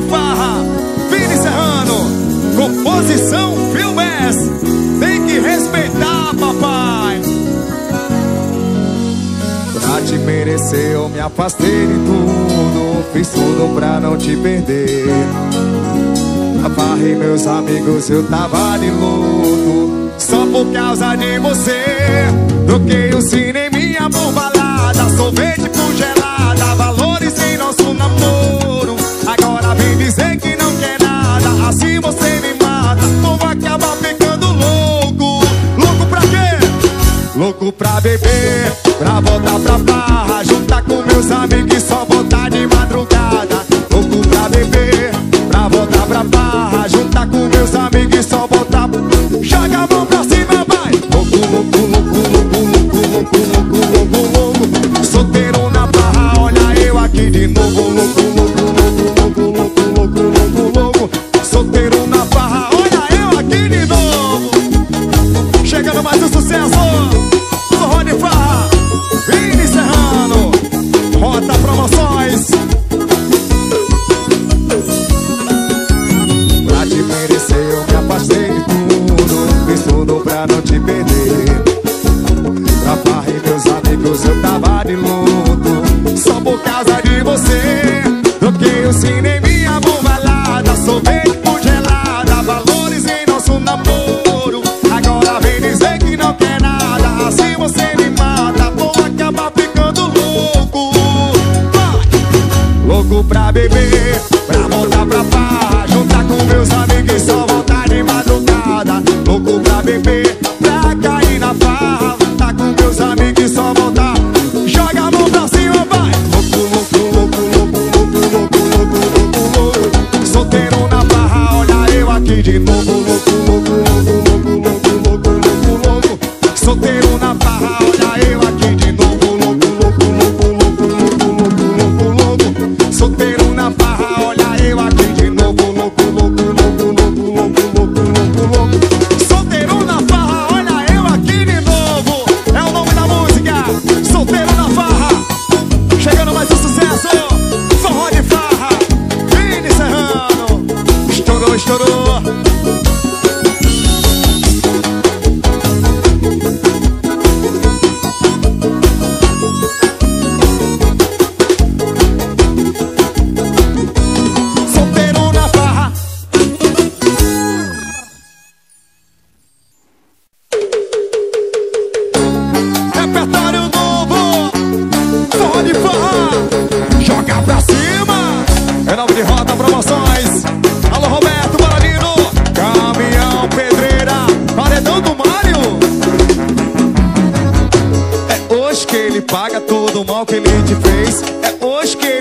de Parra, Vini Serrano, composição Filmes. Tem que respeitar, papai. Pra te merecer, eu me afastei de tudo. Fiz tudo pra não te perder. Aparrei meus amigos, eu tava de luto. Só por causa de você. Troquei o cinema por balada, sorvete por gelada. Valores em nosso namoro. Vem dizer que não quer nada, assim você me mata. Tu vai acabar ficando louco. Louco pra quê? Louco pra beber, pra voltar pra barra Juntar com meus amigos e só voltar de madrugada. Louco pra beber, pra voltar pra barra Juntar com meus amigos e só voltar. Joga a mão pra cima, vai. Louco, louco, louco, louco, louco, louco, louco, louco, louco. Solteiro na barra, olha eu aqui de novo. Louco, louco de Paga todo o mal que ele te fez. É hoje que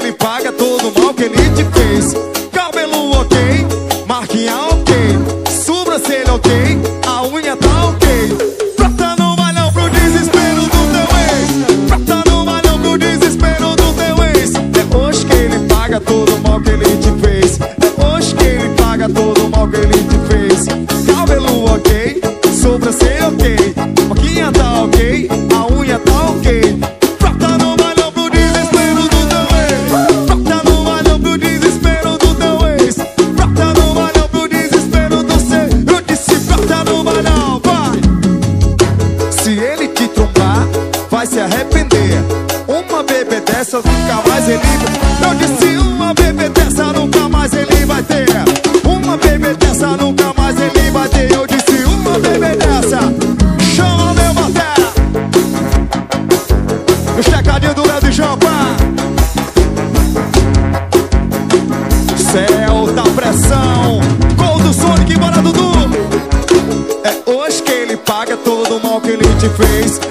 te fez.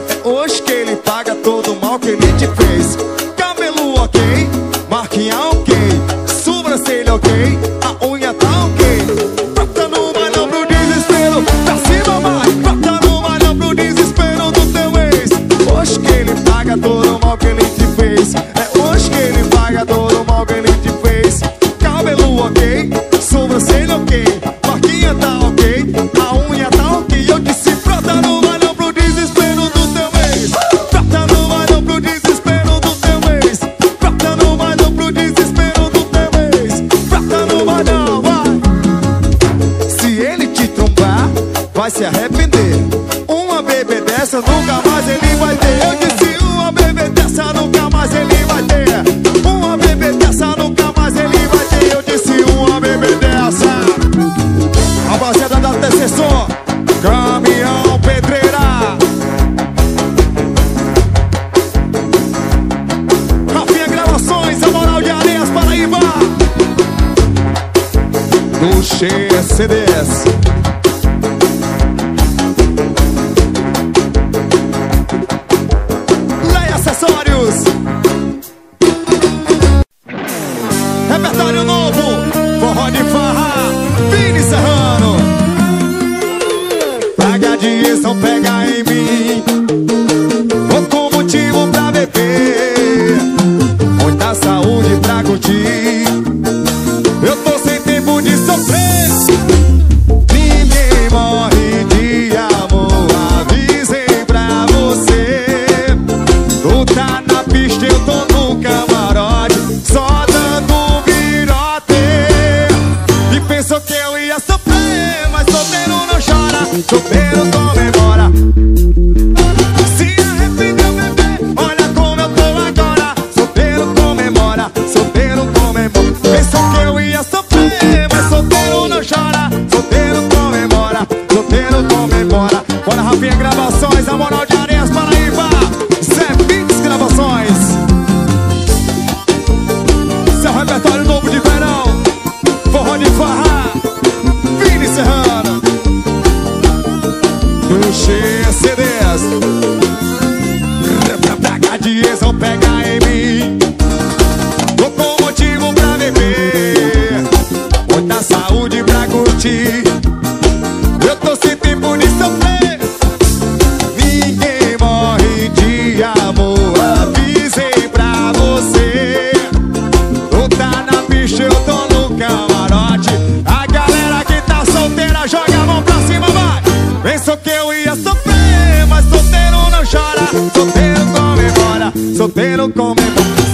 CD. Supero solteiro comemora, solteiro comemora.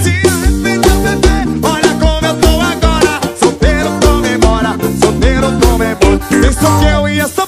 Se arrependeu, bebê, é olha como eu tô agora. Solteiro comemora, solteiro comemora. Pensou que eu ia só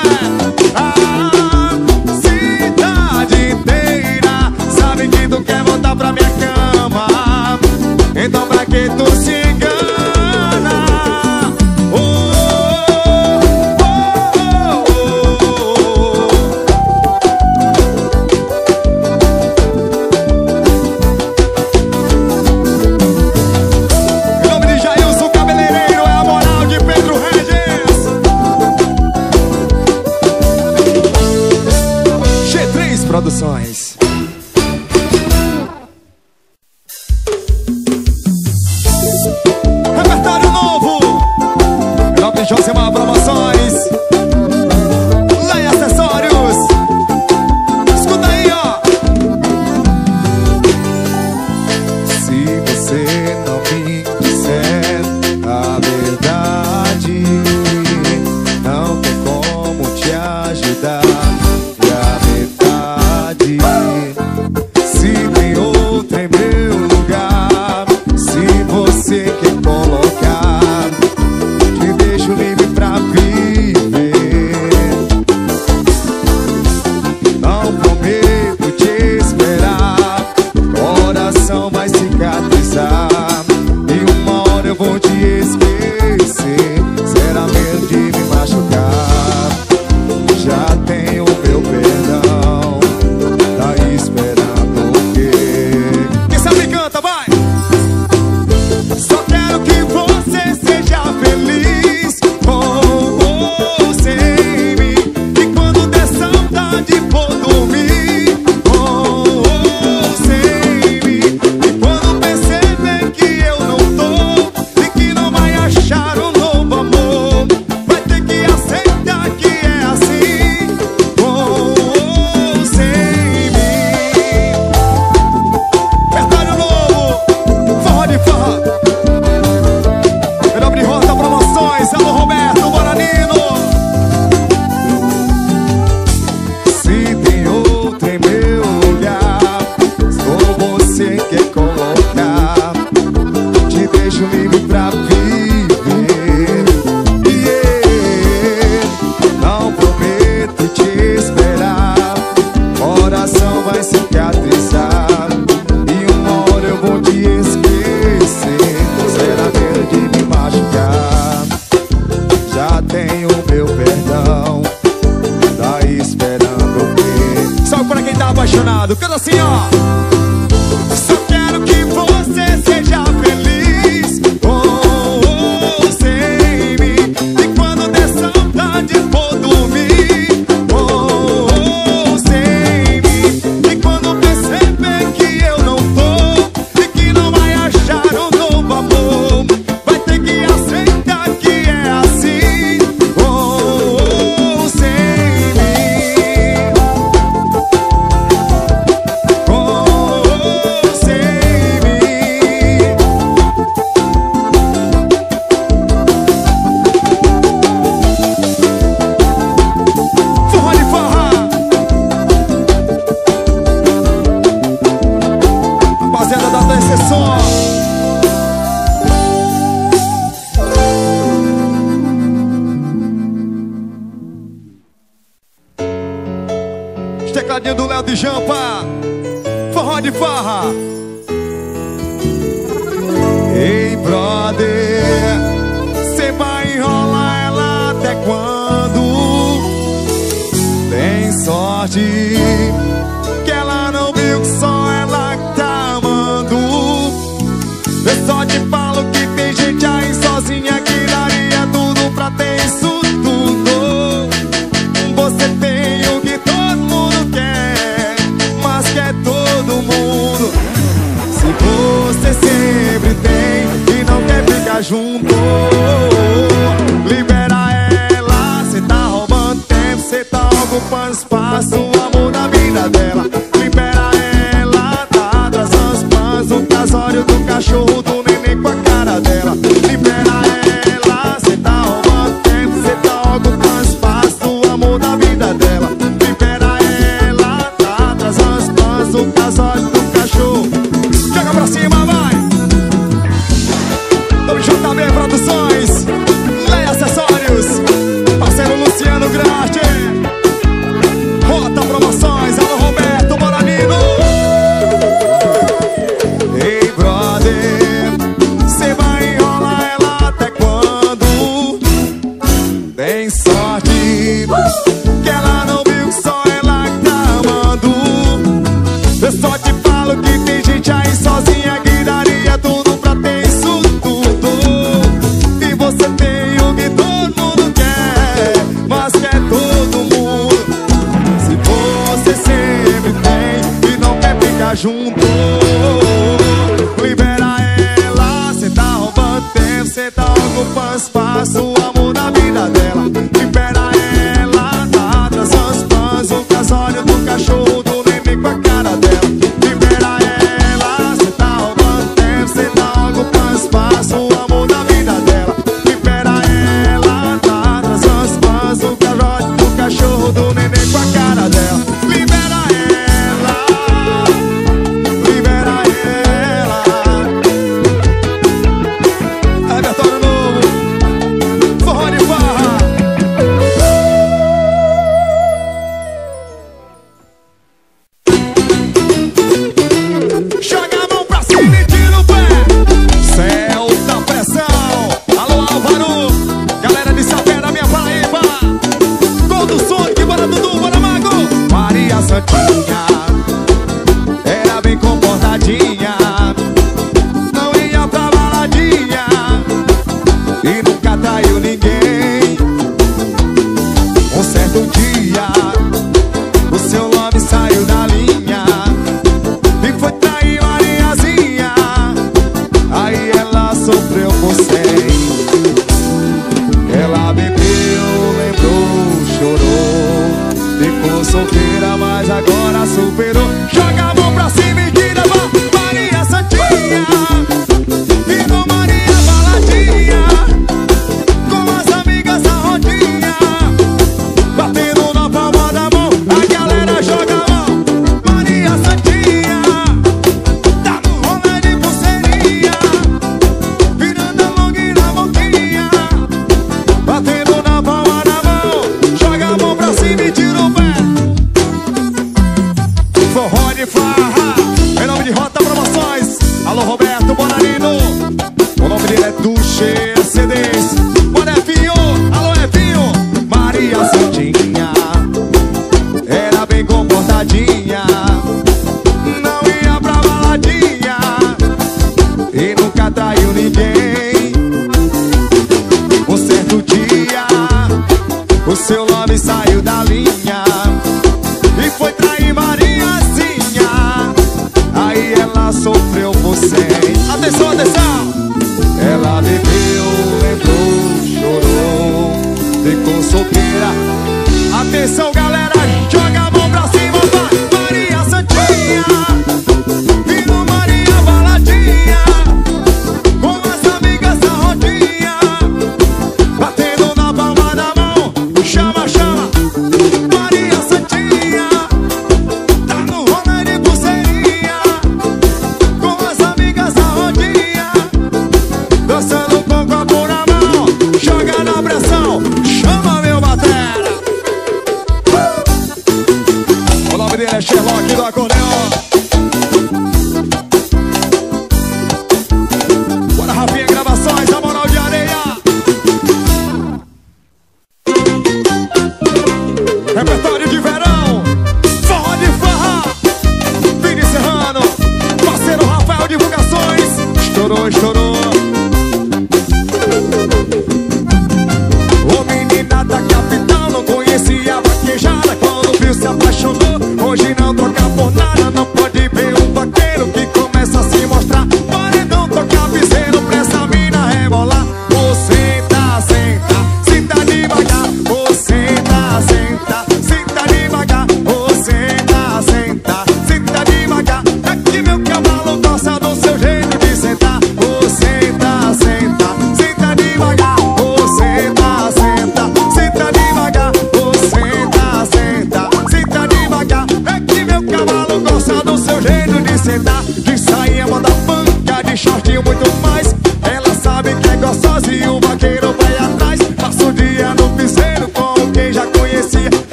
pra you sorte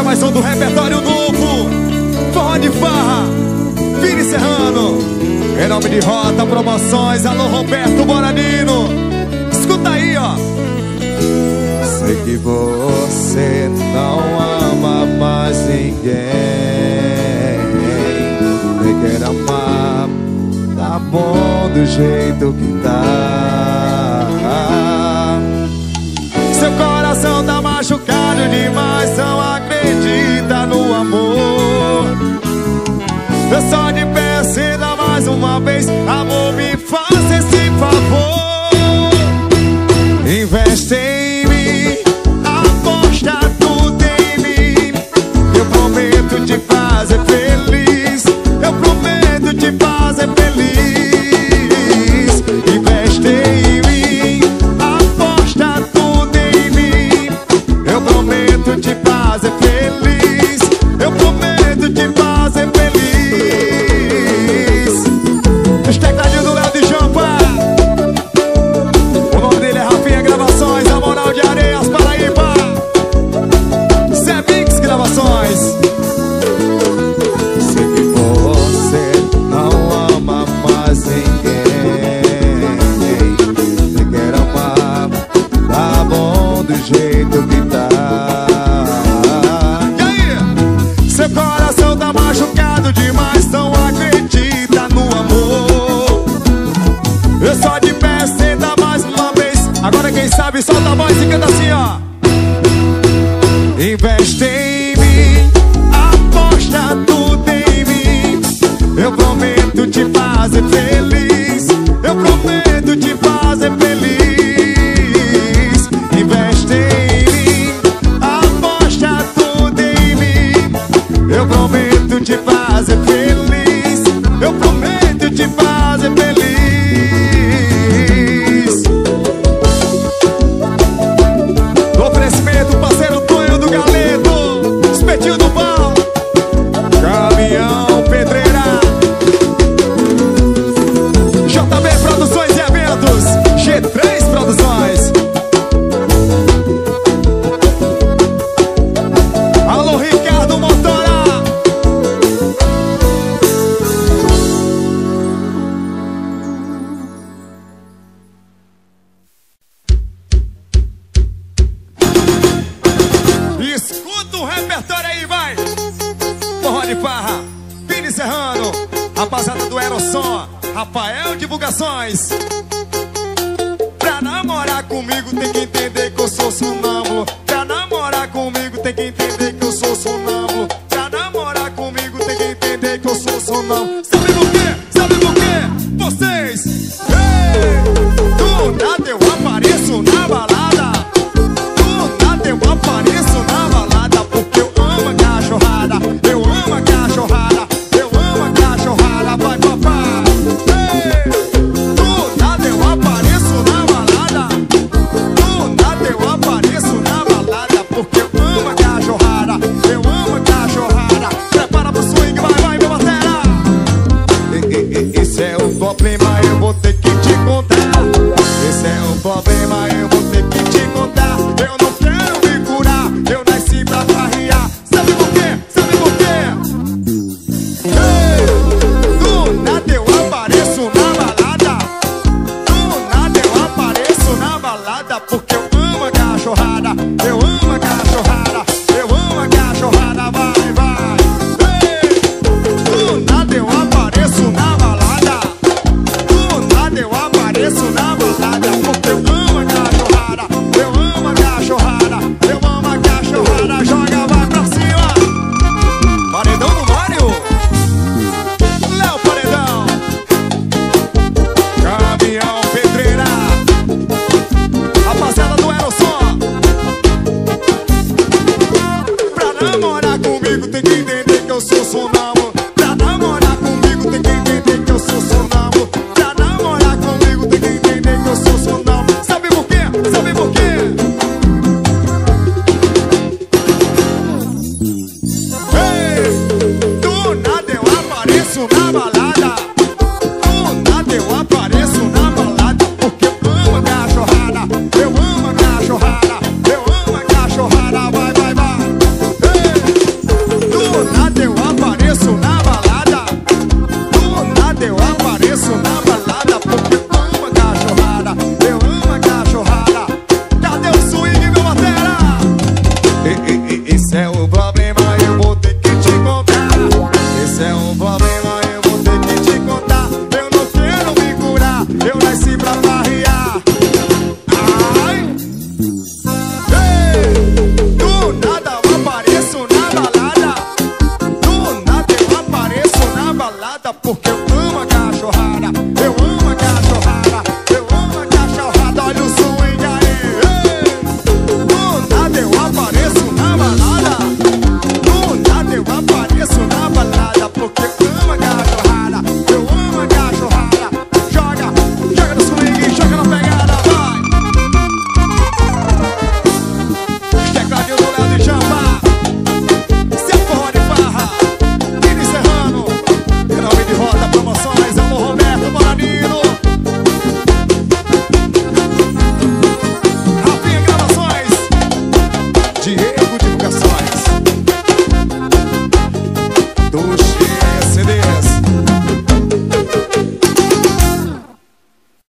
essa mais um do repertório novo. Forró de farra, Vini Serrano. Em nome de Rota Promoções, alô Roberto Boradino. Escuta aí, ó. Sei que você não ama mais ninguém. Nem quer amar, tá bom do jeito que tá. Seu coração tá machucado demais, são amor. Eu só de pé mais uma vez, amor, me faça esse favor. falar.